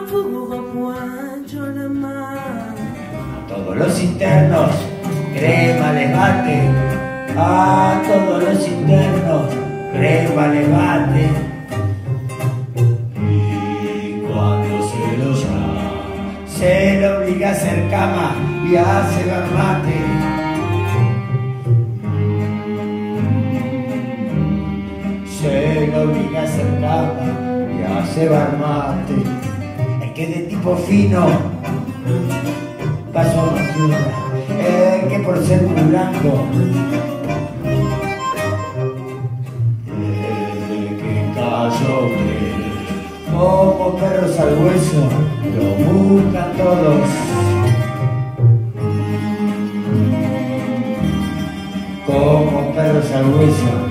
A todos los internos, crema les bate. A todos los internos, crema les bate. Y cuando se lo llama, se lo obliga a hacer cama y hace barbate. Se lo obliga a hacer cama y hace barbate que de tipo fino pasó a. El que por ser muy blanco desde que cayó Pérez, como perros al hueso lo buscan todos. Como perros al hueso